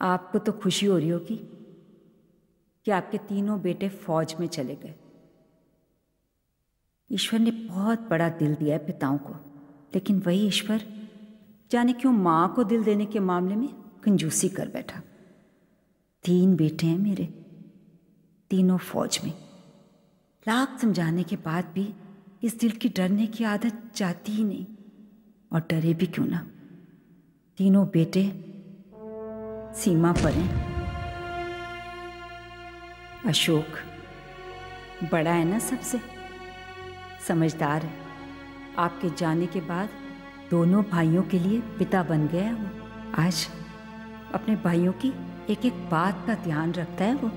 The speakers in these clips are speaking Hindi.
आपको तो खुशी हो रही होगी कि आपके तीनों बेटे फौज में चले गए। ईश्वर ने बहुत बड़ा दिल दिया है पिताओं को, लेकिन वही ईश्वर जाने क्यों माँ को दिल देने के मामले में कंजूसी कर बैठा। तीन बेटे हैं मेरे, तीनों फौज में। लाख समझाने के बाद भी इस दिल की डरने की आदत जाती ही नहीं, और डरे भी क्यों ना। तीनों बेटे सीमा पर हैं। अशोक, बड़ा है ना सबसे? समझदार है। आपके जाने के बाद दोनों भाइयों के लिए पिता बन गया वो। आज अपने भाइयों की एक एक बात का ध्यान रखता है वो।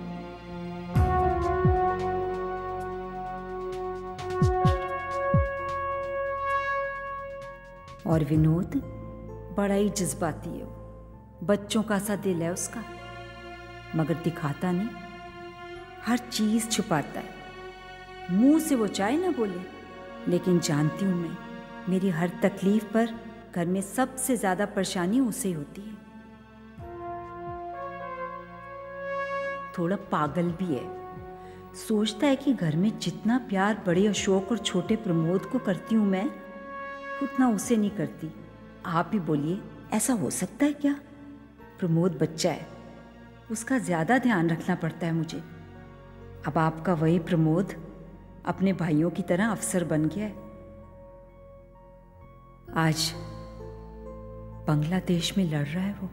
और विनोद बड़ा ही जज्बाती है वो। बच्चों का सा दिल है उसका। मगर दिखाता नहीं। हर चीज़ छुपाता है। मुँह से वो चाहे ना बोले। लेकिन जानती हूँ मैं, मेरी हर तकलीफ़ पर घर में सबसे ज़्यादा परेशानी उसे होती है। थोड़ा पागल भी है। सोचता है कि घर में जितना प्यार बड़े अशोक और छोटे प्रमोद को करती हूँ मैं, उतना उसे नहीं करती। आप ही बोलिए, ऐसा हो सकता है क्या? प्रमोद बच्चा है। उसका ज़्यादा ध्यान रखना पड़ता है मुझे। अब आपका वही प्रमोद अपने भाइयों की तरह अफसर बन गया है। आज बांग्लादेश में लड़ रहा है वो।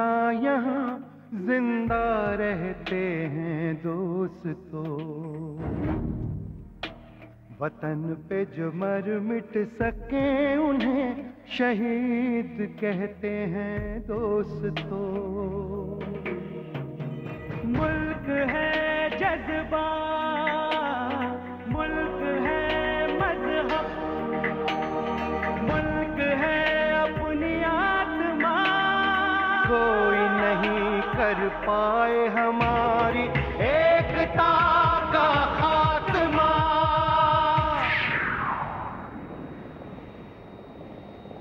इंसान यहाँ ज़िंदा रहते हैं दोस्तों वतन पे जो मर मिट सके उन्हें शहीद कहते हैं दोस्तों मुल्क है जज्बा, मुल्क कर पाए हमारी एकता का खात्मा।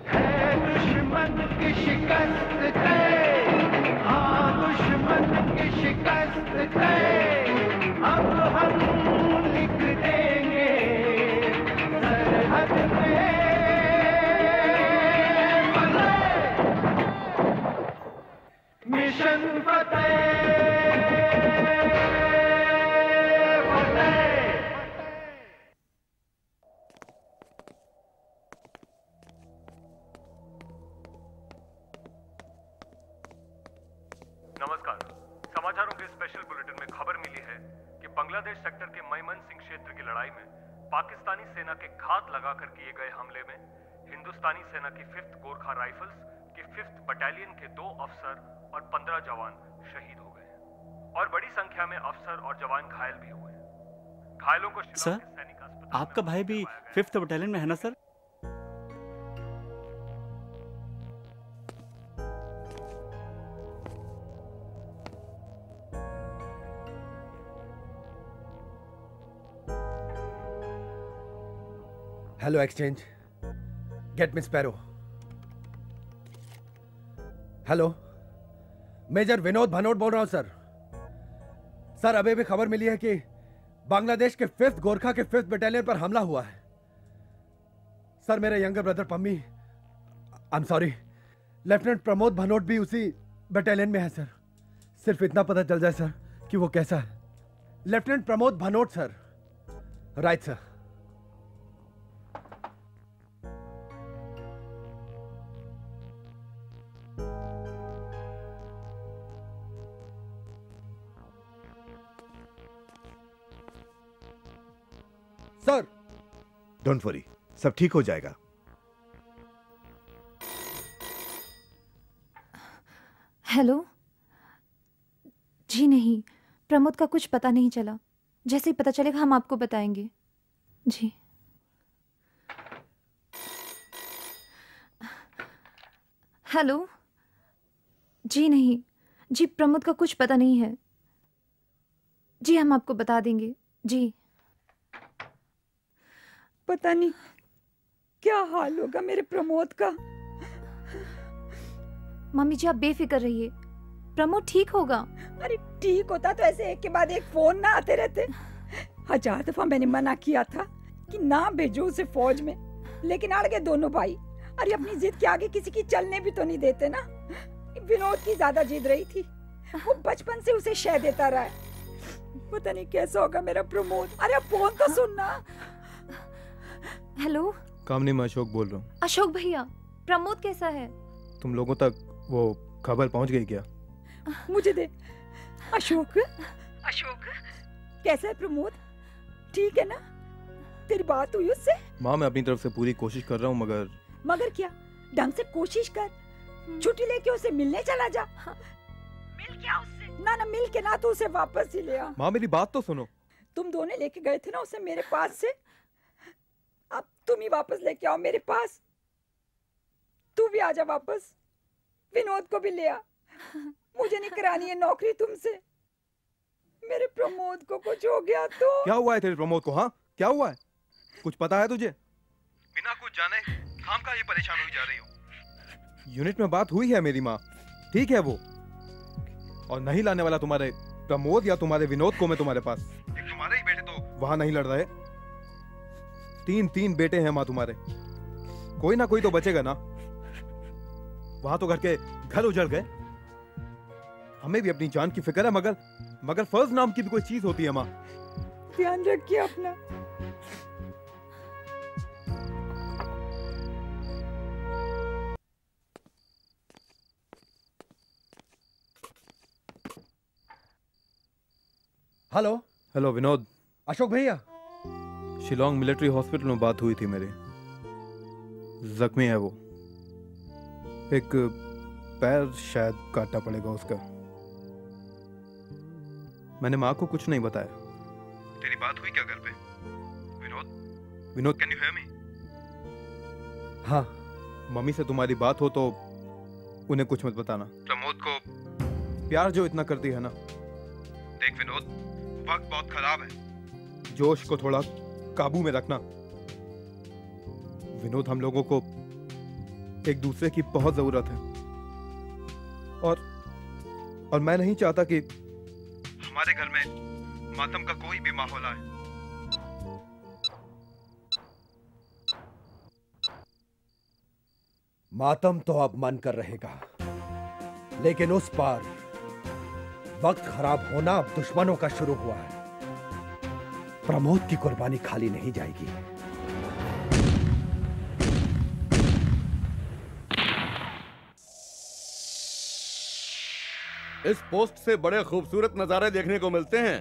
है दुश्मन की शिकस्त तय हाँ दुश्मन की शिकस्त तय हिंदुस्तानी सेना की फिफ्थ गोरखा राइफल्स की फिफ्थ बटालियन के दो अफसर और पंद्रह जवान शहीद हो गए। और बड़ी संख्या में अफसर और जवान घायल भी हुए। घायलों को सर, के सैनिक अस्पताल आपका भाई भी। फिफ्थ बटालियन में है ना sir? Hello exchange get me sparrow hello major Vinod Bhanot बोल रहा हूँ सर सर अभी भी खबर मिली है कि बांग्लादेश के फिफ्थ गोरखा के फिफ्थ बटालियन पर हमला हुआ है। सर मेरे younger brother Pammi I am sorry lieutenant Pramod Bhanot भी उसी बटालियन में है सर सिर्फ़ इतना पता चल जाए सर कि वो कैसा है। Lieutenant Pramod Bhanot sir right sir don't worry सब ठीक हो जाएगा। हेलो जी नहीं। प्रमोद का कुछ पता नहीं चला। जैसे ही पता चलेगा, हम आपको बताएँगे। जी। हेलो जी नहीं। जी, प्रमोद का कुछ पता नहीं है। जी, हम आपको बता देंगे। जी। पता नहीं क्या हाल होगा मेरे प्रमोद का। मम्मी जी आप बेफिक्र रहिए। प्रमोद ठीक होगा। अरे ठीक होता तो ऐसे एक के बाद एक फ़ोन ना आते रहते। हज़ार दफ़ा मैंने मना किया था कि ना भेजो उसे फौज में। लेकिन अड़ गए दोनों भाई। अरे अपनी जिद के आगे किसी की चलने भी तो नहीं देते ना। विनोद की ज़्यादा जिद रही थी। वो बचपन से उसे शह देता रहा है। पता नहीं कैसा होगा मेरा प्रमोद। अरे फ़ोन तो सुनना। हेलो? कामनी मैं अशोक बोल रहा हूँ। अशोक भैया प्रमोद कैसा है? तुम लोगों तक वो खबर पहुँच गई क्या? मुझे दे। अशोक अशोक कैसा है प्रमोद? ठीक है ना? तेरी बात हुई उससे? माँ मैं अपनी तरफ़ से पूरी कोशिश कर रहा हूँ मगर मगर क्या? ढंग से कोशिश कर। छुट्टी लेके उसे मिलने चला जा। मिल क्या उससे? ना ना मिल के ना तो उसे वापस ही ले आ। माँ मेरी बात तो सुनो। तुम दोनों लेके गए थे ना उसे मेरे पास से? तुम ही वापस लेके आओ मेरे पास। तू भी आ जा वापस। विनोद को भी ले आ। मुझे नहीं करानी है नौकरी तुमसे। मेरे प्रमोद को कुछ हो गया तो। क्या हुआ है तेरे प्रमोद को हाँ? क्या हुआ है? कुछ पता है तुझे? बिना कुछ जाने खाम का ये परेशान हुई जा रही हो। यूनिट में बात हुई है मेरी माँ। ठीक है वो। और नहीं लाने वाला तुम्हारे प्रमोद या तुम्हारे विनोद को मैं तुम्हारे पास। एक तुम्हारे ही बेटे तो वहाँ नहीं लड़ रहे। तीन तीन बेटे हैं माँ तुम्हारे। कोई ना कोई तो बचेगा ना। वहाँ तो घर के घर उजड़ गए। हमें भी अपनी जान की फ़िक्र है मगर मगर फ़र्ज़ नाम की भी कोई चीज़ होती है माँ। ध्यान रखिए अपना। हेलो। हेलो विनोद। अशोक भैया। शिलोंग मिलिट्री हॉस्पिटल में बात हुई थी मेरी। जख्मी है वो। एक पैर शायद काटना पड़ेगा उसका। मैंने माँ को कुछ नहीं बताया। तेरी बात हुई क्या घर पे? Vinod? Vinod can you hear me हाँ। मम्मी से तुम्हारी बात हो तो उन्हें कुछ मत बताना। प्रमोद को प्यार जो इतना करती है ना। देख विनोद वक्त बहुत खराब है। जोश को थोड़ा काबू में रखना। विनोद हम लोगों को एक दूसरे की बहुत ज़रूरत है। और और मैं नहीं चाहता कि हमारे घर में मातम का कोई भी माहौल आए। मातम तो अब मन कर रहेगा, लेकिन उस पार वक्त खराब होना अब दुश्मनों का शुरू हुआ है। प्रमोद की कुर्बानी खाली नहीं जाएगी। इस पोस्ट से बड़े खूबसूरत नजारे देखने को मिलते हैं।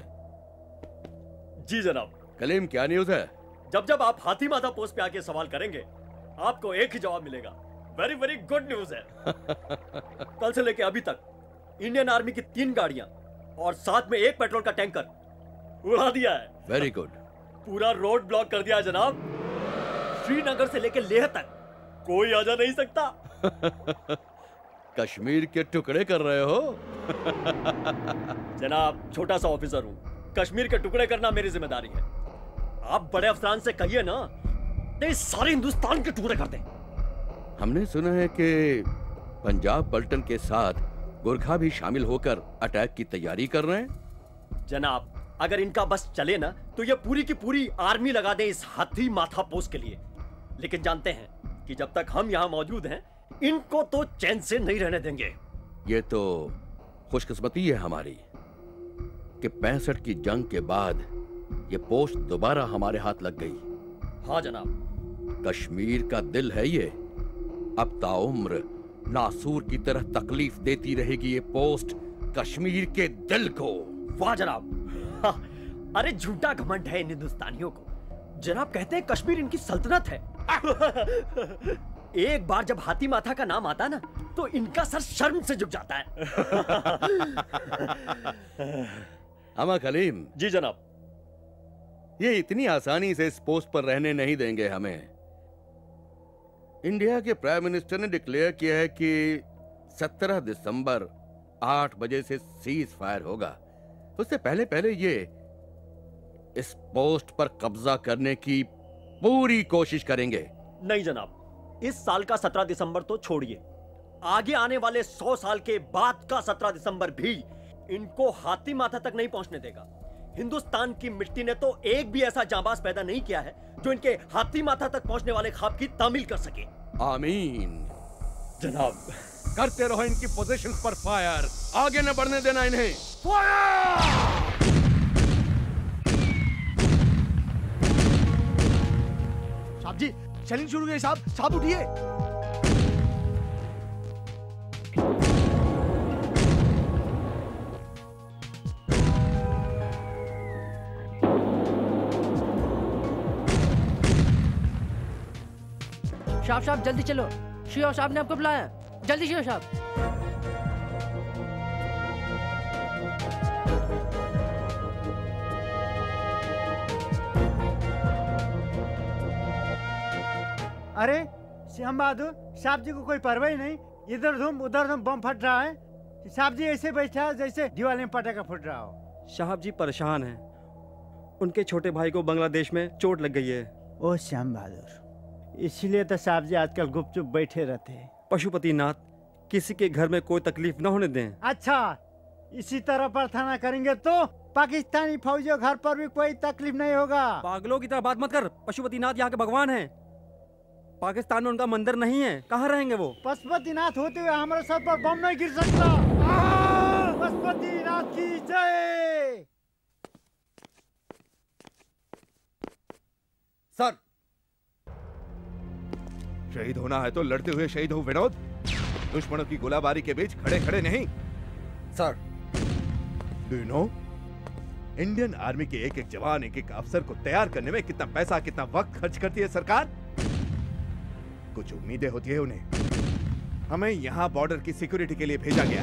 जी जनाब। कलीम क्या न्यूज़ है? जब जब आप हाथी माता पोस्ट पे आके सवाल करेंगे आपको एक ही जवाब मिलेगा। वेरी वेरी गुड न्यूज़ है। कल से लेके अभी तक इंडियन आर्मी की तीन गाड़ियाँ और साथ में एक पेट्रोल का टैंकर उड़ा दिया है। वेरी गुड पूरा रोड ब्लॉक कर दिया है जनाब। श्रीनगर से लेकर लेह तक। कोई आ जा नहीं सकता। कश्मीर के टुकड़े कर रहे हो? जनाब छोटा सा ऑफिसर हूँ। कश्मीर के टुकड़े करना मेरी ज़िम्मेदारी है। आप बड़े अफसरान से कहिए ना नहीं सारे हिंदुस्तान के टुकड़े कर दें। हमने सुना है कि पंजाब पलटन के साथ गोरखा भी शामिल होकर अटैक की तैयारी कर रहे हैं। जनाब अगर इनका बस चले ना तो ये पूरी की पूरी आर्मी लगा दे इस हाथी माथा पोस्ट के लिए। लेकिन जानते हैं कि जब तक हम यहाँ मौजूद हैं इनको तो चैन से नहीं रहने देंगे। ये तो खुशकिस्मती है हमारी कि पैंसठ की जंग के बाद ये पोस्ट दोबारा हमारे हाथ लग गई। हाँ जनाब। कश्मीर का दिल है ये। अब ताउम्र नासूर की तरह तकलीफ़ देती रहेगी ये पोस्ट कश्मीर के दिल को। वाह जनाब। अरे झूठा घमंड है इन हिंदुस्तानियों को। जनाब कहते हैं कश्मीर इनकी सल्तनत है। एक बार जब हाथी माथा का नाम आता ना तो इनका सर शर्म से झुक जाता है। अमा कलीम जी जनाब। ये इतनी आसानी से इस पोस्ट पर रहने नहीं देंगे हमें। इंडिया के प्राइम मिनिस्टर ने डिक्लेयर किया है कि 17 दिसंबर 8 बजे से सीज फायर होगा। उससे पहले पहले ये इस पोस्ट पर कब्जा करने की पूरी कोशिश करेंगे। नहीं जनाब इस साल का 17 दिसंबर तो छोड़िए। आगे आने वाले सौ साल के बाद का 17 दिसंबर भी इनको हाथी माथा तक नहीं पहुँचने देगा। हिंदुस्तान की मिट्टी ने तो एक भी ऐसा जाबाज पैदा नहीं किया है जो इनके हाथी माथा तक पहुँचने वाले ख्वाब की तामील कर सके। आमीन। जनाब। करते रहो इनकी पोजीशन पर फायर आगे न बढ़ने देना इन्हें। फायर साहब जी चैलेंज शुरू हुई साहब। साहब उठिए। साहब साहब जल्दी चलो। शिव साहब ने आपको बुलाया। जल्दी शिव साहब। अरे श्याम बहादुर साहब जी को कोई परवाही नहीं। इधर धूम उधर धूम बम फट रहा है। साहब जी ऐसे बैठा है जैसे दिवाली में पटाखा फट रहा हो। साहब जी परेशान हैं। उनके छोटे भाई को बांग्लादेश में चोट लग गई है। ओ श्याम बहादुर। इसीलिए तो साहब जी आजकल गुपचुप बैठे रहते हैं। पशुपति नाथ किसी के घर में कोई तकलीफ़ न होने दें। अच्छा इसी तरह प्रार्थना करेंगे तो पाकिस्तानी फौजियों घर पर भी कोई तकलीफ़ नहीं होगा। पागलों की तरह बात मत कर पशुपति नाथ यहाँ के भगवान हैं। पाकिस्तान में उनका मंदिर नहीं है कहाँ रहेंगे वो? पशुपतिनाथ होते हुए हमारे सर पर बम नहीं गिर सकता। पशुपतिनाथ की जय! शहीद होना है तो लड़ते हुए शहीद हो विनोद। दुश्मनों की गोलाबारी के बीच खड़े खड़े नहीं। सर। डू इंडियन आर्मी के एक एक जवान एक एक अफसर को तैयार करने में कितना पैसा कितना वक्त खर्च करती है सरकार? कुछ उम्मीदें होती है उन्हें। हमें यहाँ बॉर्डर की सिक्योरिटी के लिए भेजा गया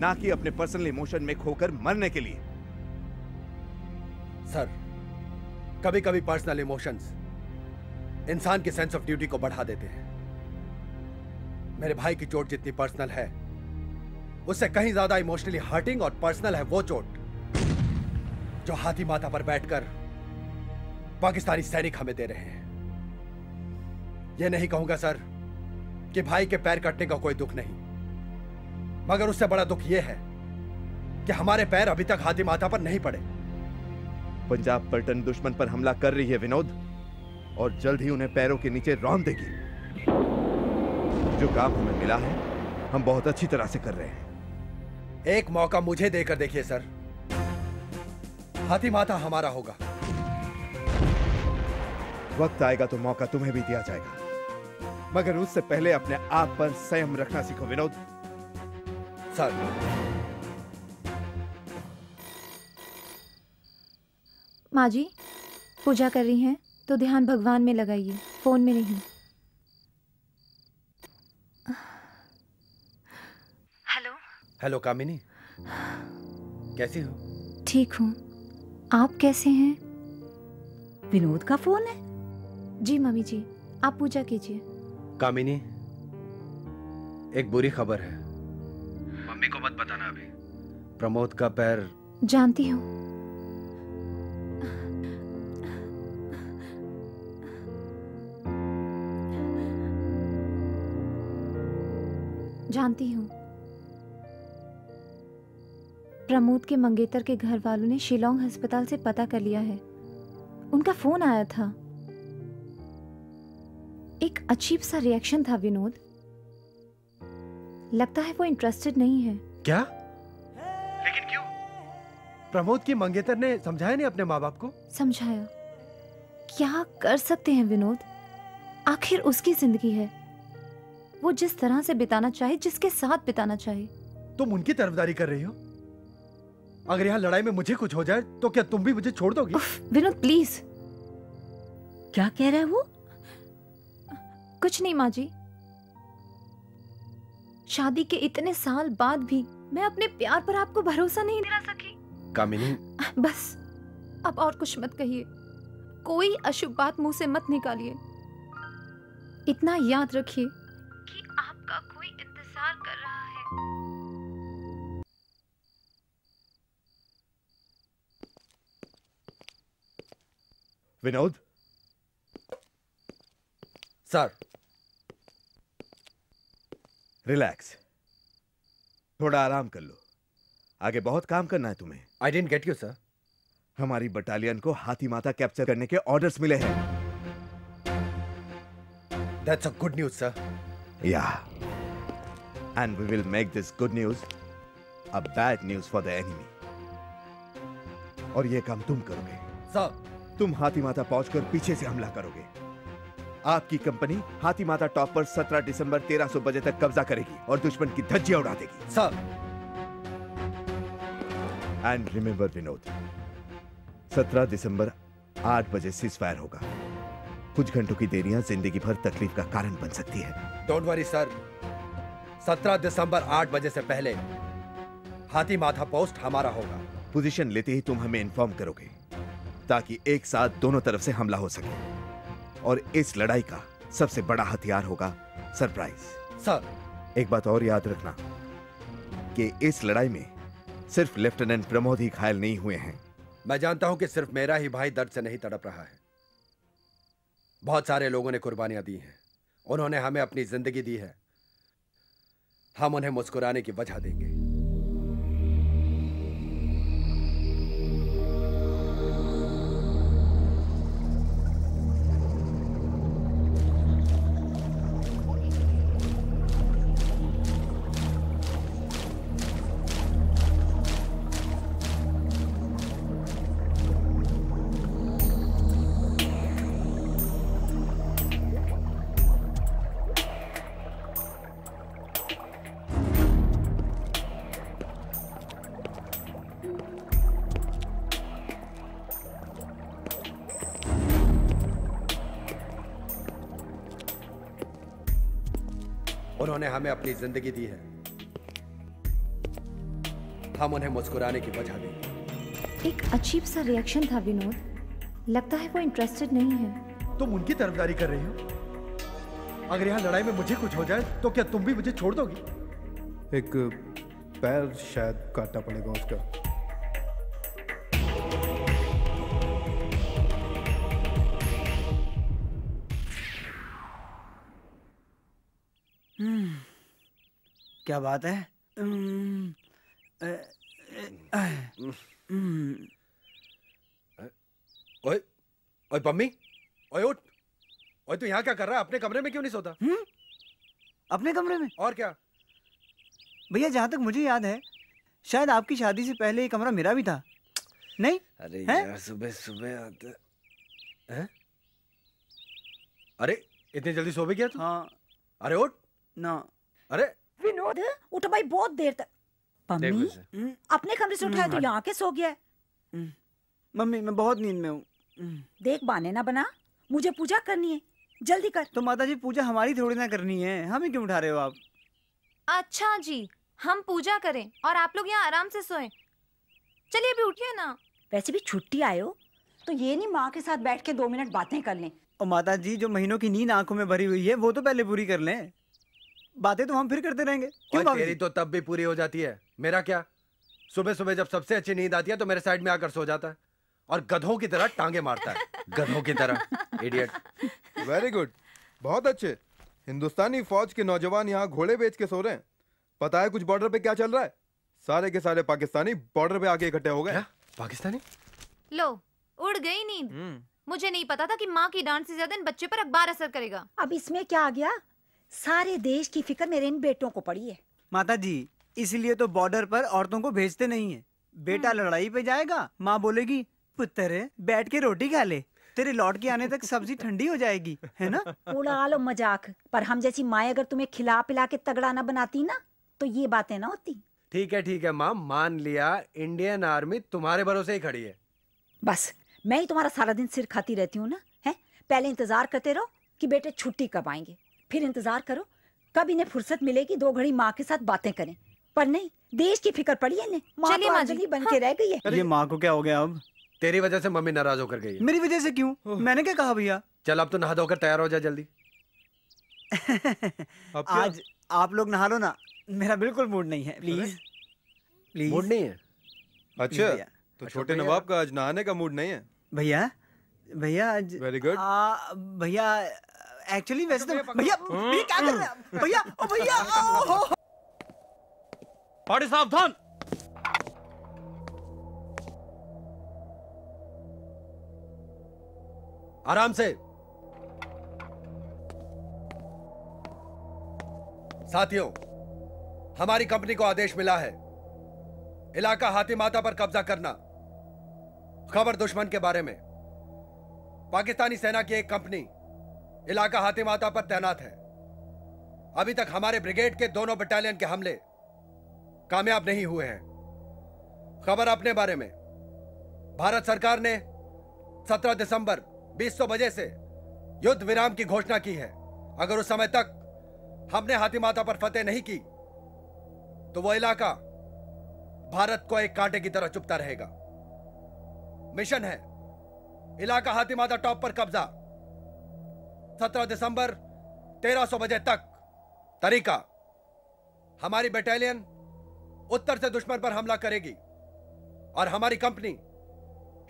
ना कि अपने पर्सनल इमोशन में खोकर मरने के लिए। सर कभी कभी पर्सनल इमोशंस इंसान की सेंस ऑफ़ ड्यूटी को बढ़ा देते हैं। मेरे भाई की चोट जितनी पर्सनल है, उससे कहीं ज़्यादा इमोशनली हर्टिंग और पर्सनल है वो चोट, जो हाथी माथा पर बैठकर पाकिस्तानी सैनिक हमें दे रहे हैं। यह नहीं कहूँगा, सर, कि भाई के पैर कटने का कोई दुख नहीं, मगर उससे बड़ा दुख यह है कि हमारे पैर अभी तक हाथी माथा पर नहीं पड़े। पंजाब पलटन दुश्मन पर हमला कर रही है विनोद। और जल्द ही उन्हें पैरों के नीचे रौंद देगी। जो काम हमें मिला है हम बहुत अच्छी तरह से कर रहे हैं। एक मौका मुझे देकर देखिए सर। हाथी माथा हमारा होगा। वक्त आएगा तो मौका तुम्हें भी दिया जाएगा। मगर उससे पहले अपने आप पर संयम रखना सीखो विनोद। सर। माँ जी पूजा कर रही हैं। तो ध्यान भगवान में लगाइए फ़ोन में नहीं। हेलो? हेलो कामिनी। कैसी हो? ठीक हूँ। आप कैसे हैं? विनोद का फ़ोन है? जी मम्मी जी आप पूजा कीजिए। कामिनी एक बुरी खबर है। मम्मी को मत बताना अभी। प्रमोद का पैर जानती हूँ। जानती हूँ। प्रमोद के मंगेतर के घर वालों ने शिलोंग अस्पताल से पता कर लिया है। उनका फ़ोन आया था। एक अजीब सा रिएक्शन था विनोद। लगता है वो इंटरेस्टेड नहीं है। क्या? लेकिन क्यों? प्रमोद की मंगेतर ने समझाया नहीं अपने माँ बाप को? समझाया। क्या कर सकते हैं विनोद? आखिर उसकी ज़िंदगी है। वो जिस तरह से बिताना चाहे जिसके साथ बिताना चाहे। तुम उनकी तरफदारी कर रही हो? अगर यहाँ लड़ाई में मुझे कुछ हो जाए तो क्या तुम भी मुझे छोड़ दोगी? विनोद प्लीज़। क्या कह रहा है वो? कुछ नहीं माँ जी। शादी के इतने साल बाद भी मैं अपने प्यार पर आपको भरोसा नहीं दिला सकी। कामिनी। बस अब और कुछ मत कहिए। कोई अशुभ बात मुँह से मत निकालिए। इतना याद रखिए। विनोद सर रिलैक्स थोड़ा आराम कर लो। आगे बहुत काम करना है तुम्हें। I didn't get you sir हमारी बटालियन को हाथी माता कैप्चर करने के ऑर्डर्स मिले हैं। That's a good news sir yeah and we will make this good news a bad news for the enemy और ये काम तुम करोगे। सर। तुम हाथी माता पहुंचकर पीछे से हमला करोगे। आपकी कंपनी हाथी माता टॉप पर 17 दिसंबर 1300 बजे तक कब्जा करेगी और दुश्मन की धज्जियाँ उड़ा देगी। Sir. And remember Vinod 17 December 8 बजे सीज फायर होगा। कुछ घंटों की देरियाँ ज़िंदगी भर तकलीफ़ का कारण बन सकती है। डोंट वरी सर 17 दिसंबर 8 बजे से पहले हाथी माथा पोस्ट हमारा होगा। पोजीशन लेते ही तुम हमें इन्फॉर्म करोगे ताकि एक साथ दोनों तरफ़ से हमला हो सके। और इस लड़ाई का सबसे बड़ा हथियार होगा सरप्राइज़ सर। एक बात और याद रखना कि इस लड़ाई में सिर्फ़ लेफ्टिनेंट प्रमोद ही घायल नहीं हुए हैं। मैं जानता हूँ कि सिर्फ़ मेरा ही भाई दर्द से नहीं तड़प रहा है। बहुत सारे लोगों ने कुर्बानियाँ दी हैं। उन्होंने हमें अपनी ज़िंदगी दी है। हम उन्हें मुस्कुराने की वजह देंगे। उन्होंने हमें अपनी ज़िंदगी दी है। हम उन्हें मुस्कुराने की वजह देंगे एक अजीब सा रिएक्शन था विनोद। लगता है वो इंटरेस्टेड नहीं है। तुम उनकी तरफदारी कर रही हो? अगर यहाँ लड़ाई में मुझे कुछ हो जाए तो क्या तुम भी मुझे छोड़ दोगी? एक पैर शायद काटना पड़ेगा उसका। क्या बात है? हम्म, हम्म, ओए ओए पम्मी ओए उठ। ओए तू यहाँ क्या कर रहा है? अपने कमरे में क्यों नहीं सोता? अपने कमरे में? और क्या? भैया जहाँ तक मुझे याद है शायद आपकी शादी से पहले ये कमरा मेरा भी था। नहीं? अरे हैं? यार सुबह सुबह आते हैं? अरे इतनी जल्दी सो भी गया तू? हाँ। अरे उठ। ना। अरे विनोद उठ भाई बहुत देर तक। देख पम्मी अपने कमरे से उठाया तो यहाँ के सो गया है? मम्मी मैं बहुत नींद में हूँ। देख बाने ना बना मुझे पूजा करनी है। जल्दी कर। तो माता जी पूजा हमारी थोड़ी ना करनी है। हमें क्यों उठा रहे हो आप? अच्छा जी हम पूजा करें और आप लोग यहाँ आराम से सोए। चलिए अभी उठिए ना। वैसे भी छुट्टी आयो तो ये नहीं माँ के साथ बैठ के दो मिनट बातें कर लें। और माता जी जो महीनों की नींद आँखों में भरी हुई है वो तो पहले पूरी कर लें। बातें तो हम फिर करते रहेंगे। क्यों तेरी तो तब भी पूरी हो जाती है। मेरा क्या? सुबह सुबह जब सबसे अच्छी नींद आती है तो मेरे साइड में आकर सो जाता है। और गधों की तरह टांगे मारता है। गधों की तरह। इडियट वेरी गुड बहुत अच्छे। हिंदुस्तानी फौज के नौजवान यहाँ घोड़े बेच के सो रहे हैं। पता है कुछ बॉर्डर पे क्या चल रहा है? सारे के सारे पाकिस्तानी बॉर्डर पे आके इकट्ठे हो गए। पाकिस्तानी? लो उड़ गई नींद। मुझे नहीं पता था कि माँ की डांट से ज़्यादा इन बच्चे पर अखबार असर करेगा। अब इसमें क्या आ गया? सारे देश की फ़िक्र मेरे इन बेटों को पड़ी है। माता जी इसलिए तो बॉर्डर पर औरतों को भेजते नहीं है। बेटा लड़ाई पे जाएगा माँ बोलेगी पुत्र बैठ के रोटी खा ले। तेरे लौट के आने तक सब्ज़ी ठंडी हो जाएगी है ना? उड़ा लो मज़ाक पर हम जैसी माए अगर तुम्हें खिला पिला के तगड़ा ना बनाती ना तो ये बातें ना होती। ठीक है ठीक है माँ मान लिया इंडियन आर्मी तुम्हारे भरोसे ही खड़ी है। बस मैं ही तुम्हारा सारा दिन सिर खाती रहती हूँ ना है? पहले इंतज़ार करते रहो कि बेटे छुट्टी कब आएँगे। फिर इंतज़ार करो। कब इन्हें फुर्सत मिलेगी दो घड़ी माँ के साथ बातें करें। पर नहीं देश की फ़िक्र पड़ी है माँ तो माँ जी, बन हाँ। के रह गई है। ये माँ को क्या हो गया अब? तेरी वजह से मम्मी नाराज़ होकर गई मेरी वजह से क्यों? मैंने क्या कहा भैया? चल अब तो नहा धोकर तैयार हो जा जल्दी। आज आप लोग नहा लो ना। मेरा बिल्कुल मूड नहीं है। प्लीज़। प्लीज़। मूड नहीं है? अच्छा तो छोटे नवाब का आज नहाने का मूड नहीं है? भैया भैया आज वेरी गुड भैया एक्चुअली वैसे तो भैया भैया क्या कर रहे हैं? भैया ओ भैया ओ, हो, हो। सावधान। आराम से। साथियों हमारी कंपनी को आदेश मिला है। इलाका हाथी माता पर कब्जा करना। खबर दुश्मन के बारे में। पाकिस्तानी सेना की एक कंपनी इलाका हाथी माता पर तैनात है। अभी तक हमारे ब्रिगेड के दोनों बटालियन के हमले कामयाब नहीं हुए हैं। खबर अपने बारे में। भारत सरकार ने 17 दिसंबर 2000 बजे से युद्ध विराम की घोषणा की है। अगर उस समय तक हमने हाथी माता पर फतेह नहीं की तो वो इलाका भारत को एक कांटे की तरह चुपता रहेगा। मिशन है, इलाका हाथी माता टॉप पर कब्जा। 17 दिसंबर 1300 बजे तक। तरीका, हमारी बटालियन उत्तर से दुश्मन पर हमला करेगी और हमारी कंपनी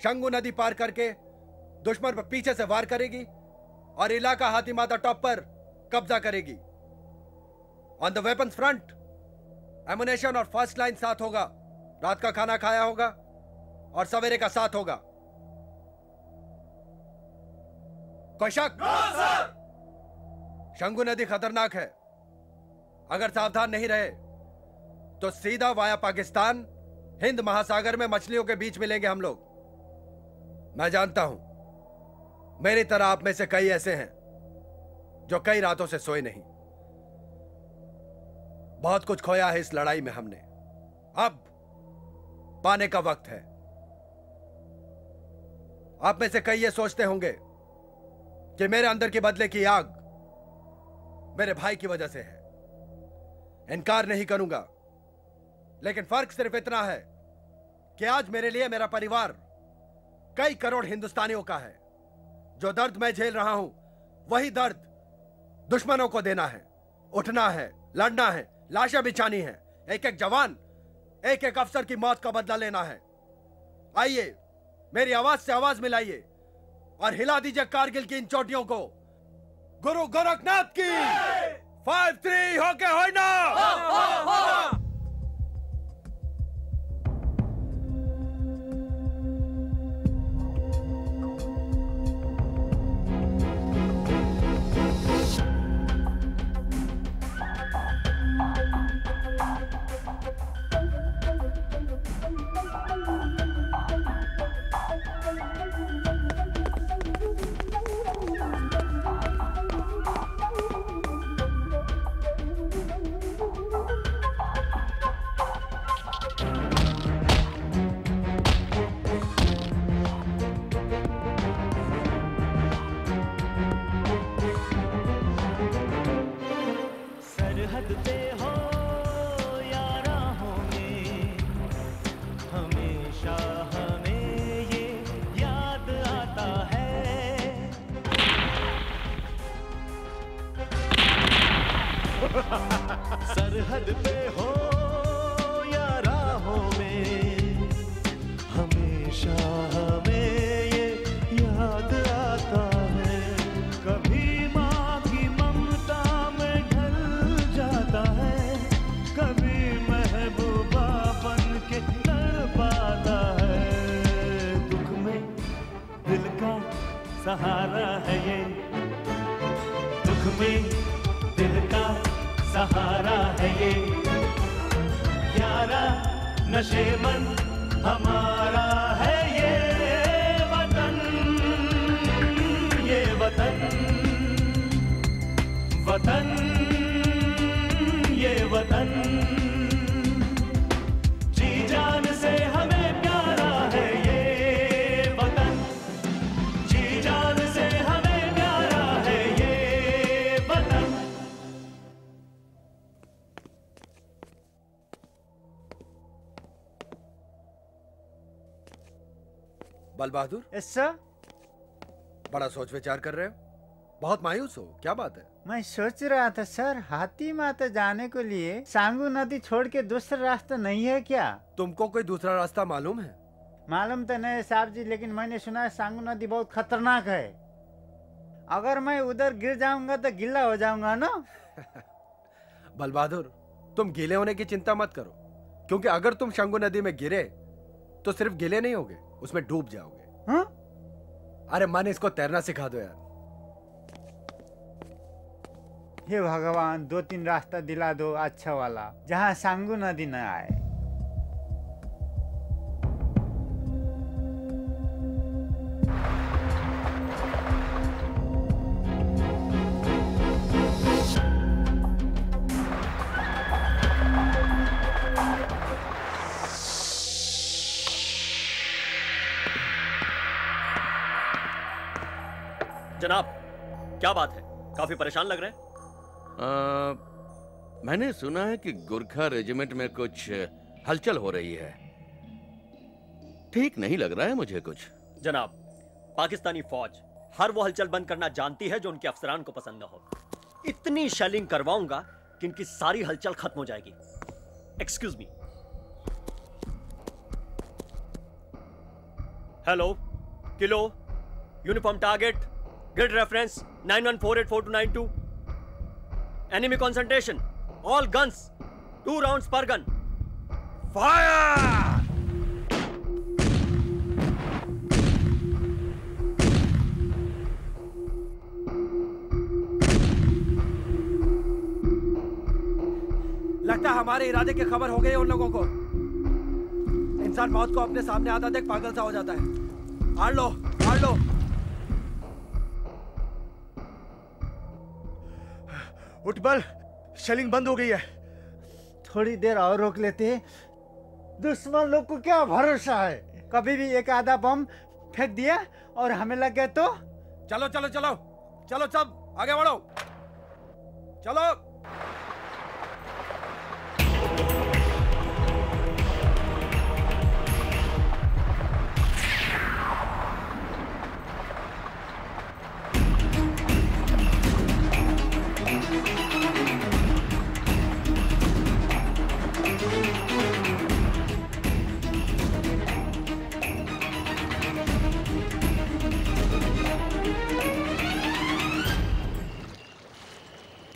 शंगू नदी पार करके दुश्मन पर पीछे से वार करेगी और इलाका हाथी माता टॉप पर कब्जा करेगी। On the weapons front ammunition और फ़र्स्ट लाइन साथ होगा। रात का खाना खाया होगा और सवेरे का साथ होगा। कोई शक शंगू नदी खतरनाक है। अगर सावधान नहीं रहे तो सीधा वाया पाकिस्तान हिंद महासागर में मछलियों के बीच मिलेंगे हम लोग। मैं जानता हूँ मेरी तरह आप में से कई ऐसे हैं जो कई रातों से सोए नहीं। बहुत कुछ खोया है इस लड़ाई में हमने। अब पाने का वक्त है। आप में से कई ये सोचते होंगे कि मेरे अंदर के बदले की आग मेरे भाई की वजह से है। इनकार नहीं करूँगा। लेकिन फ़र्क सिर्फ़ इतना है कि आज मेरे लिए मेरा परिवार कई करोड़ हिंदुस्तानियों का है। जो दर्द मैं झेल रहा हूँ, वही दर्द दुश्मनों को देना है। उठना है, लड़ना है, लाशें बिछानी है। एक एक जवान एक एक अफसर की मौत का बदला लेना है। आइए, मेरी आवाज़ से आवाज़ मिलाइए। और हिला दीजिए कारगिल की इन चोटियों को। गुरु गोरखनाथ की। फाइव थ्री होके हो ना सरहद सरहद पे हो या राहों में, हमेशा हमें ये याद आता है। कभी माँ की ममता में ढल जाता है, कभी महबूबा बन के कर तड़पाता है। दुख में दिल का सहारा है ये, दुख में सहारा है ये। यारा नशे मन हमारा है ये वतन। ये वतन। वतन बल बहादुर यस सर बड़ा सोच विचार कर रहे हो? बहुत मायूस हो क्या बात है? मैं सोच रहा था सर हाथी माता जाने के लिए सांगू नदी छोड़ के दूसरा रास्ता नहीं है क्या? तुमको कोई दूसरा रास्ता मालूम है? मालूम तो नहीं साहब जी लेकिन मैंने सुना है सांगू नदी बहुत खतरनाक है। अगर मैं उधर गिर जाऊँगा तो गिल्ला हो जाऊँगा ना? बल बहादुर तुम गीले होने की चिंता मत करो क्योंकि अगर तुम शंगू नदी में गिरे तो सिर्फ़ गिले नहीं होगे उसमें डूब जाओगे। हा? अरे मन इसको तैरना सिखा दो यार। हे भगवान दो तीन रास्ता दिला दो अच्छा वाला। जहाँ सांगू नदी न आए। काफ़ी परेशान लग रहे हैं। आ, मैंने सुना है कि गुरखा रेजिमेंट में कुछ हलचल हो रही है। ठीक नहीं लग रहा है मुझे कुछ। जनाब पाकिस्तानी फौज हर वो हलचल बंद करना जानती है जो उनके अफसरान को पसंद न हो। इतनी शेलिंग करवाऊँगा कि इनकी सारी हलचल खत्म हो जाएगी। Excuse me hello kilo uniform target grid reference 91484292 enemy concentration, all guns, two rounds per gun. Fire! लगता हमारे इरादे की खबर हो गई उन लोगों को। इंसान मौत को अपने सामने आता देख पागल सा हो जाता है। आड़ लो आड़ लो। उठबल शेलिंग बंद हो गई है। थोड़ी देर और रोक लेते हैं। दुश्मन लोग को क्या भरोसा है? कभी भी एक आधा बम फेंक दिया और हमें लग गया तो? चलो चलो चलो। चलो सब आगे बढ़ो। चलो।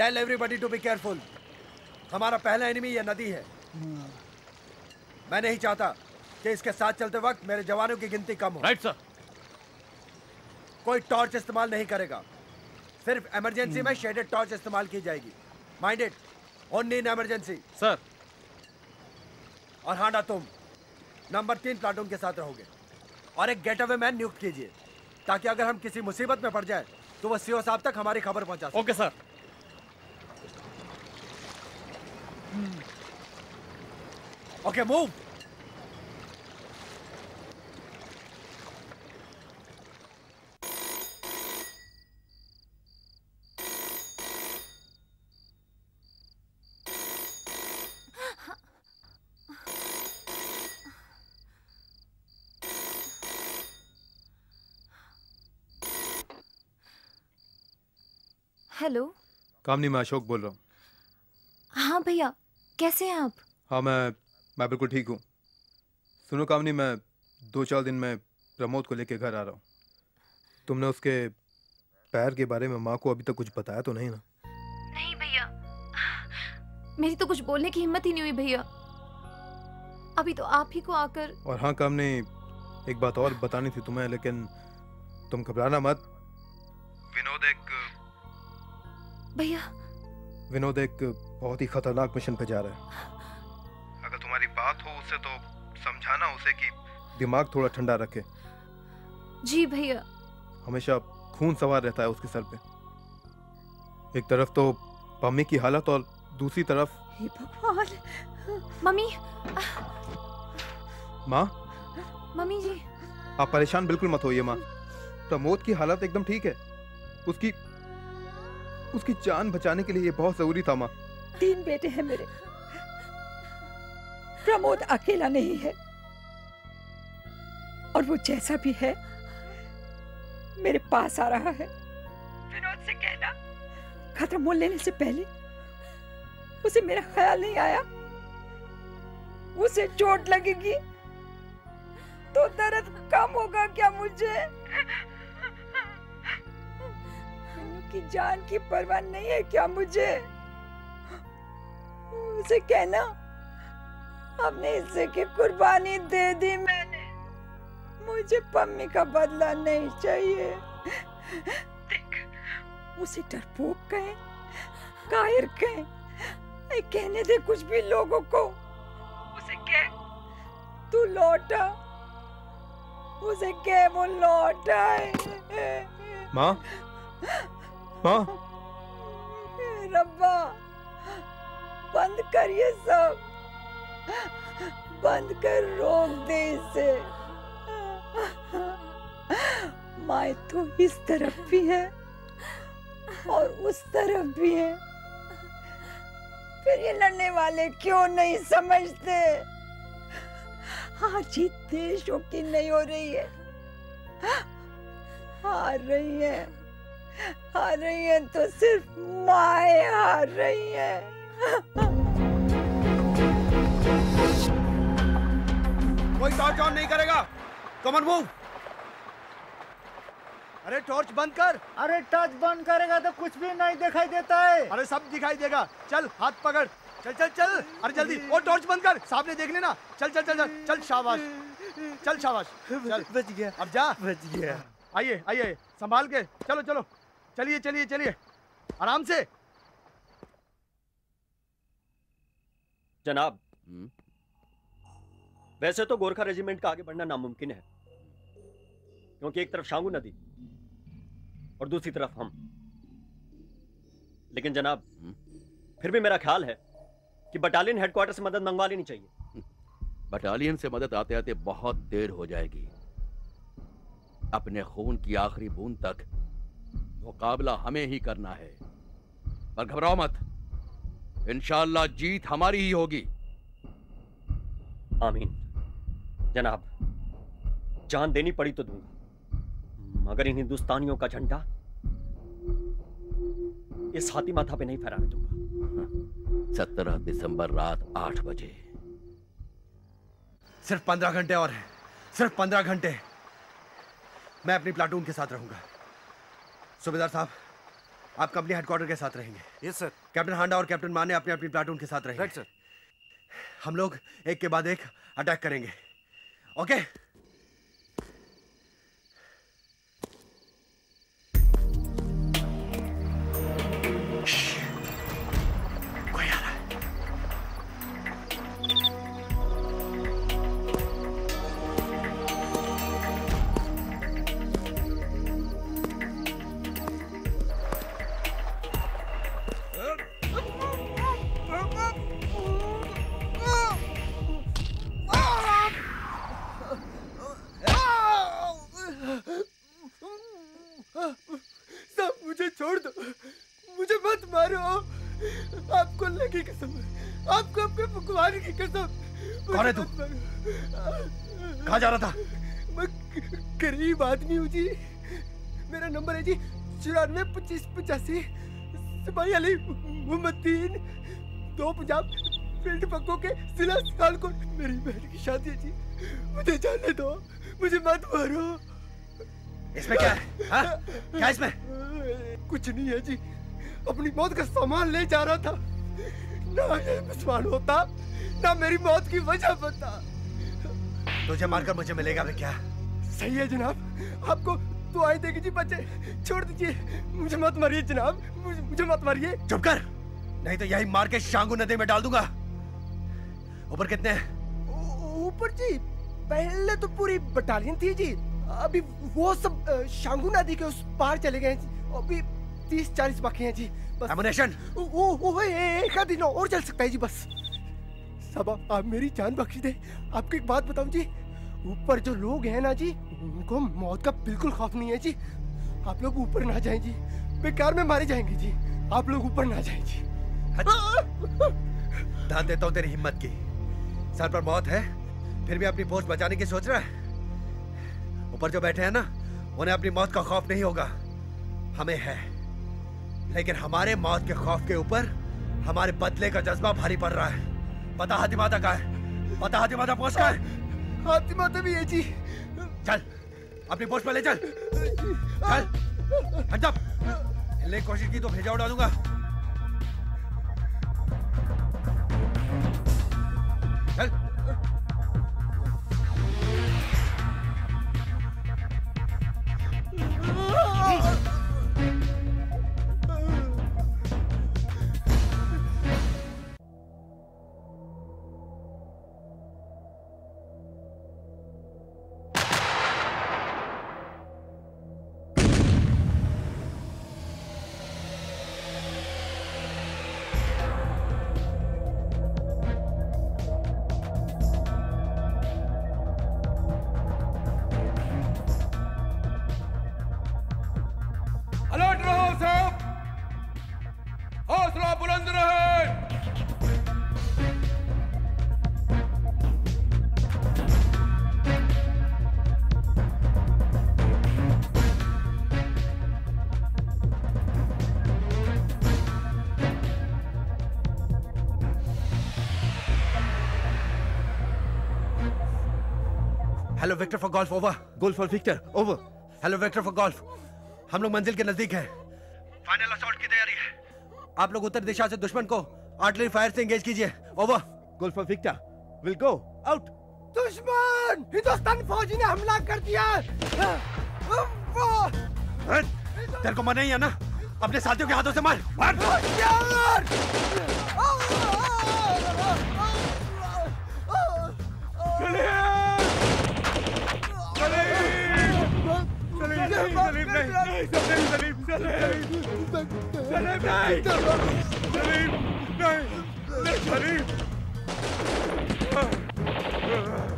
Tell everybody to be careful हमारा पहला एनिमी यह नदी है। मैं नहीं चाहता कि इसके साथ चलते वक्त मेरे जवानों की गिनती कम हो। राइट सर कोई टॉर्च इस्तेमाल नहीं करेगा। सिर्फ़ इमरजेंसी में शेडेड टॉर्च इस्तेमाल की जाएगी। Mind it only in emergency sir और हांडा तुम नंबर तीन प्लाटून के साथ रहोगे। और एक गेट अवे मैन नियुक्त कीजिए ताकि अगर हम किसी मुसीबत में पड़ जाए तो वो सीओ साहब तक हमारी खबर पहुँचा okay sir okay move hello Kamini मैं अशोक बोल रहा हूँ। हाँ भैया। कैसे हैं आप? हाँ मैं मैं बिल्कुल ठीक हूँ। सुनो कामनी मैं दो चार दिन में प्रमोद को लेके घर आ रहा हूँ। तुमने उसके पैर के बारे में माँ को अभी तक कुछ बताया तो नहीं ना? नहीं भैया। मेरी तो कुछ बोलने की हिम्मत ही नहीं हुई भैया। अभी तो आप ही को आकर और हाँ कामनी एक बात और बतानी थी तुम्हें लेकिन तुम घबराना मत। विनोद एक भैया विनोद एक बहुत ही खतरनाक मिशन पे जा रहा है। अगर तुम्हारी बात हो उससे तो समझाना उसे कि दिमाग थोड़ा ठंडा रखे। जी भैया। हमेशा खून सवार रहता है उसके सर पे। एक तरफ़ तो मम्मी की हालत और दूसरी तरफ़ भगवान। मम्मी। माँ? मम्मी जी। आप परेशान बिल्कुल मत होइए माँ। प्रमोद की हालत एकदम ठीक है। उसकी उसकी जान बचाने के लिए ये बहुत ज़रूरी था, माँ। तीन बेटे हैं मेरे। प्रमोद अकेला नहीं है। और वो जैसा भी है, मेरे पास आ रहा है। विनोद से कहना खतरा मोल लेने से पहले, उसे मेरा ख्याल नहीं आया। उसे चोट लगेगी तो दर्द कम होगा क्या मुझे? विनू की जान की परवाह नहीं है क्या मुझे? उसे कहना अपने हिस्से की कुर्बानी दे दी मैंने। मुझे पम्मी का बदला नहीं चाहिए। देख, उसे डरपोक कहे, कायर कहे कहने दे कुछ भी लोगों को। उसे कह, तू लौटा। उसे कह, वो लौटा आए। माँ? माँ रब्बा, बंद कर सब। बंद कर रोक दे इसे। माए तो इस तरफ़ भी है और उस तरफ़ भी है। फिर ये लड़ने वाले क्यों नहीं समझते? हार जीत देशों की नहीं हो रही है। हार रही है। हार रही है तो सिर्फ़ माए हार रही है। कोई टॉर्च ऑन नहीं करेगा। कमन मूव अरे टॉर्च बंद कर। अरे टॉर्च बंद करेगा तो कुछ भी नहीं दिखाई देता है। अरे सब दिखाई देगा। चल हाथ पकड़। चल चल चल। अरे जल्दी। वो टॉर्च बंद कर। सामने देख लेना। चल चल चल चल। चल शाबाश। चल शाबाश। चल। बच गया। अब जा। बच गया। आइए आइए। संभाल के। चलो चलो। चलिए चलिए चलिए। आराम से। जनाब वैसे तो गोरखा रेजिमेंट का आगे बढ़ना नामुमकिन है। क्योंकि एक तरफ़ शांगू नदी और दूसरी तरफ़ हम। लेकिन जनाब फिर भी मेरा ख्याल है कि बटालियन हेडक्वार्टर से मदद मंगवा लेनी चाहिए। बटालियन से मदद आते आते बहुत देर हो जाएगी। अपने खून की आखिरी बूंद तक मुकाबला हमें ही करना है। पर घबराओ मत। इंशाल्लाह जीत हमारी ही होगी। आमीन। जनाब जान देनी पड़ी तो दूँगा। मगर इन हिंदुस्तानियों का झंडा इस हाथी माथा पे नहीं फहराने दूँगा। सत्रह दिसंबर रात आठ बजे। सिर्फ़ पंद्रह घंटे और हैं। सिर्फ़ पंद्रह घंटे। मैं अपनी प्लाटून के साथ रहूँगा। सुबेदार साहब आप कंपनी हेडक्वार्टर के साथ रहेंगे। यस सर कैप्टन हांडा और कैप्टन माने अपने अपने प्लाटून के साथ रहेंगे। राइट सर हम लोग एक के बाद एक अटैक करेंगे। ओके कौन है तू? कहाँ जा रहा था? मैं गरीब आदमी हूँ जी। मेरा नंबर है जी चौरानवे पच्चीस पचासी सिपाही अली मोहम्मदीन। दो पंजाब फ़ील्ड पक्कों के जिला सियालकोट। मेरी बहन की शादी है जी। मुझे जाने दो। मुझे मत मारो। इसमें क्या है? हाँ? क्या इसमें? कुछ नहीं है जी। अपनी मौत का सामान ले जा रहा था। ना ये मुसलमान होता ना मेरी मौत की वजह बता तुझे मारकर मुझे मिलेगा भी क्या? सही है जनाब। आपको आए देगी जी बच्चे छोड़ दीजिए। मुझे मत मारिए जनाब मुझे, मुझे मत मारिए। चुप कर! नहीं तो यही मार के शांगू नदी में डाल दूँगा। ऊपर कितने ऊपर जी पहले तो पूरी बटालियन थी जी। अभी वो सब शांगू नदी के उस पार चले गए अभी तीस चालीस बाकी हैं जी बस। वो एक आध दिन और चल सकता है जी बस। सब आप आप मेरी जान बख्श दे। आपको एक बात बताऊँ जी ऊपर जो लोग हैं ना जी उनको मौत का बिल्कुल खौफ नहीं है जी। आप लोग ऊपर ना जाएँ जी बेकार में मारे जाएँगे जी। आप लोग ऊपर ना जाएँ जी। ध्यान देता हूँ तेरी हिम्मत की। सर पर मौत है फिर भी अपनी पोस्ट बचाने की सोच रहा है। ऊपर जो बैठे हैं ना उन्हें अपनी मौत का खौफ नहीं होगा। हमें है। लेकिन हमारे मौत के खौफ के ऊपर हमारे बदले का जज्बा भारी पड़ रहा है। पता हाथी माता का है? पता हाथी माता पोस्ट का है? हाथी माता भी है जी। चल अपनी पोस्ट पर ले चल। चल हिलने की कोशिश की तो भेजा उड़ा दूँगा। Victor for golf over golf for victor over hello victor for golf हम लोग मंजिल के नज़दीक हैं। फाइनल असॉल्ट की तैयारी है। आप लोग उत्तर दिशा से दुश्मन को आर्टिलरी फायर से एंगेज कीजिए। Over golf for victor wilco out दुश्मन! हिंदुस्तानी फौजी ने हमला कर दिया। तेरे को मन नहीं है ना? अपने साथियों के हाथों से मार। मार। बल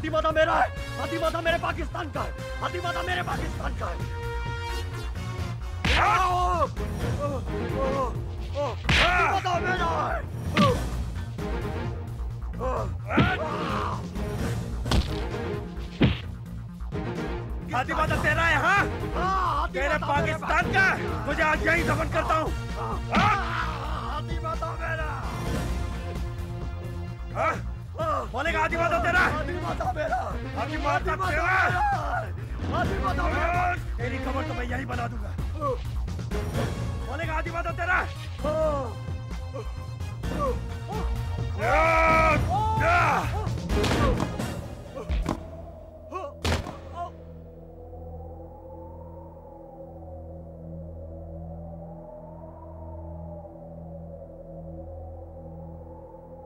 हाथी माथा मेरा है हाथी माथा मेरे पाकिस्तान का है हाथी माथा मेरे पाकिस्तान का है हाथी है माता तेरा है हाँ तेरे पाकिस्तान का। तुझे आज यही दफन करता हूँ बोलेगा हाथी माता तेरा। हाथी माता मेरा हाथी माता तेरा। हाथी माता मेरा तेरी कमर तो मैं यही बना दूँगा। बोलेगा हाथी माता तेरा। या! या!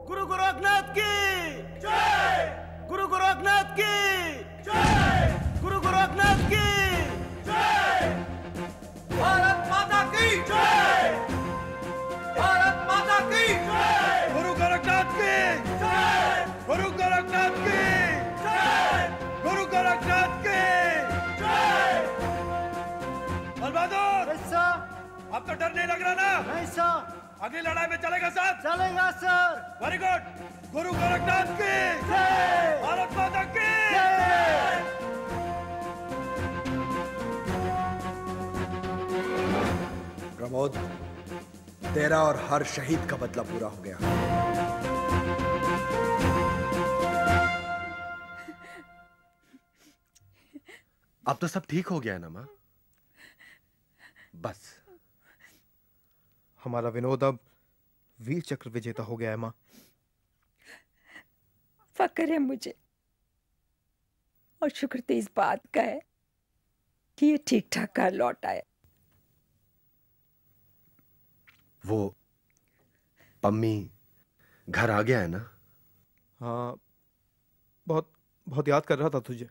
गुरु गोरखनाथ की। गुरु गोरखनाथ की। जय गुरु गोरखनाथ की। जय भारत माता की। जय भारत माता की। जय गुरु गोरखनाथ की। जय गुरु गोरखनाथ की। जय गुरु गोरखनाथ की। जय बलबहादुर अब तो डर नहीं लग रहा ना। नहीं सर अगली लड़ाई में चलेगा सर चलेगा सर वेरी गुड गुरु गोरखनाथ की भारत माता की प्रमोद, तेरा और हर शहीद का बदला पूरा हो गया। अब तो सब ठीक हो गया है ना माँ? बस। हमारा विनोद अब वीर चक्र विजेता हो गया है माँ। फक्र है मुझे। और शुक्र तो इस बात का है कि ये ठीक ठाक घर लौट आए। वो पम्मी घर आ गया है ना? हाँ बहुत बहुत याद कर रहा था तुझे।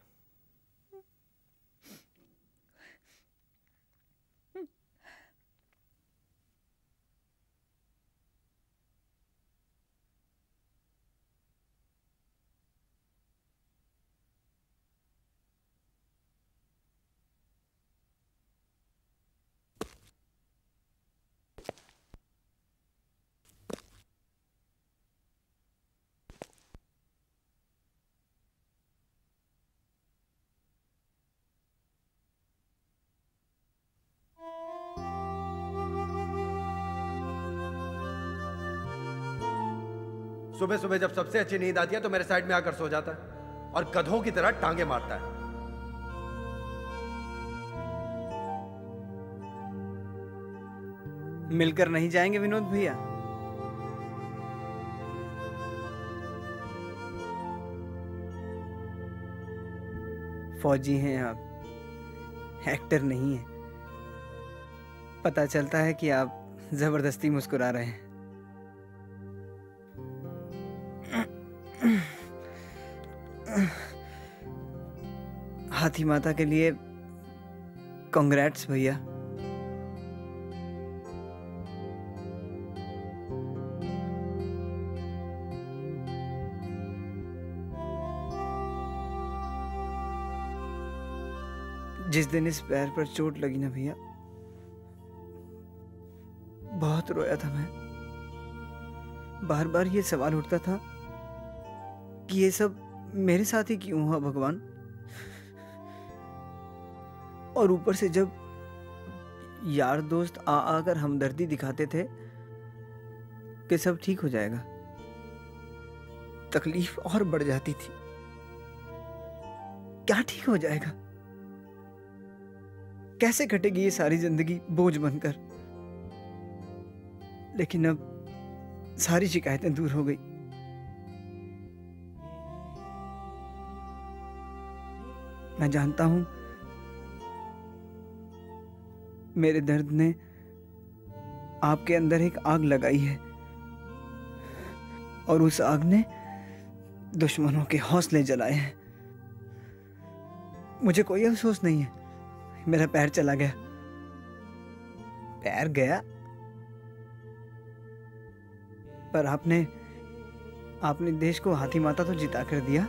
सुबह सुबह जब सबसे अच्छी नींद आती है तो मेरे साइड में आकर सो जाता है और गधों की तरह टांगे मारता है। मिलकर नहीं जाएँगे विनोद भैया? फौजी हैं आप, एक्टर नहीं है। पता चलता है कि आप ज़बरदस्ती मुस्कुरा रहे हैं। हाथी माता के लिए कॉन्ग्रेट्स भैया। जिस दिन इस पैर पर चोट लगी ना भैया, बहुत रोया था मैं। बार बार ये सवाल उठता था कि ये सब मेरे साथ ही क्यों हुआ भगवान? और ऊपर से जब यार दोस्त आ आकर हमदर्दी दिखाते थे कि सब ठीक हो जाएगा, तकलीफ़ और बढ़ जाती थी। क्या ठीक हो जाएगा? कैसे कटेगी ये सारी ज़िंदगी बोझ बनकर? लेकिन अब सारी शिकायतें दूर हो गई। मैं जानता हूँ मेरे दर्द ने आपके अंदर एक आग लगाई है। और उस आग ने दुश्मनों के हौसले जलाए हैं। मुझे कोई अफसोस नहीं है। मेरा पैर चला गया। पैर गया? पर आपने आपने देश को हाथी माता तो जिता कर दिया।